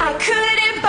I couldn't